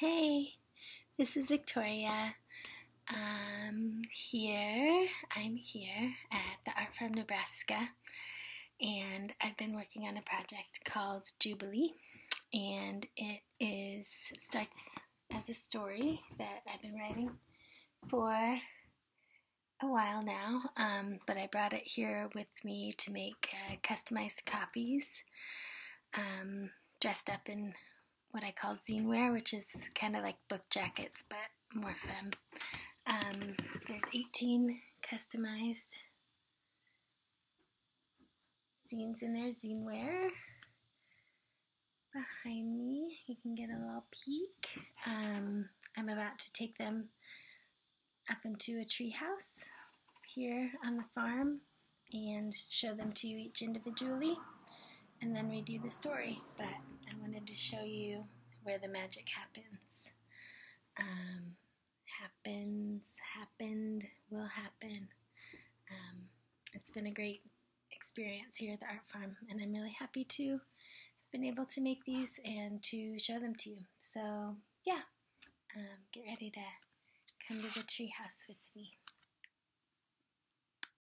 Hey, this is Victoria. Um, here, I'm here at the Art Farm Nebraska, and I've been working on a project called Jubilee, and it is starts as a story that I've been writing for a while now, um, but I brought it here with me to make uh, customized copies, um, dressed up in what I call zine wear, which is kind of like book jackets but more femme. Um, there's 18 customized zines in there, zine wear. Behind me, you can get a little peek. Um, I'm about to take them up into a treehouse here on the farm and show them to you each individually and then redo the story. But I wanted to show you where the magic happens. Um, happens, happened, will happen. Um, it's been a great experience here at the Art Farm, and I'm really happy to have been able to make these and to show them to you. So, yeah, um, get ready to come to the treehouse with me.